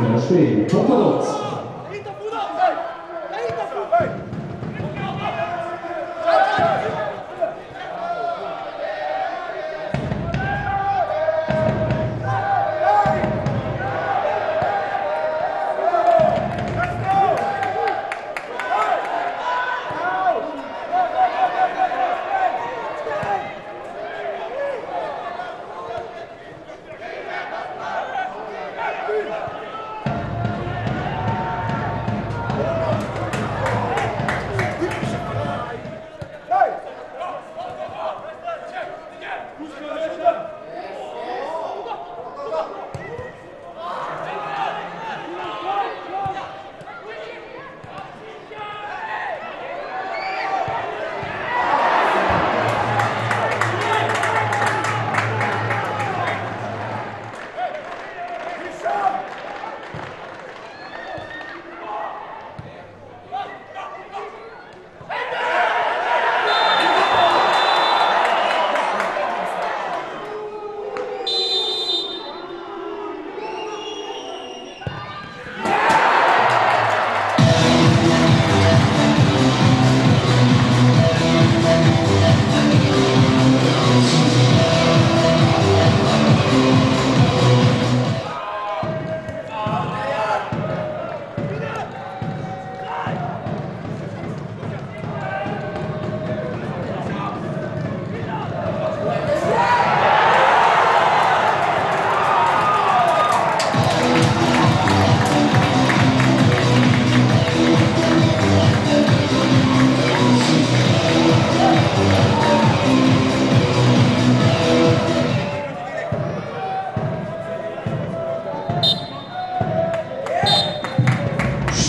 Sehr schön. Kommt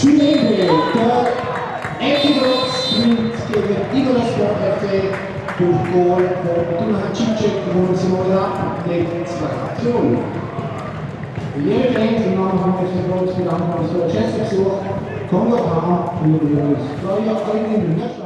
Spielende der Equinox gewinnt gegen Igor Sport FC durch Goal von Tuna Cicek und Simona mit zwei Aktionen. Jeder denkt, im Namen bedanken wir uns für das Gästebesuch. Kommt doch an, wir würden uns freuen auf euch in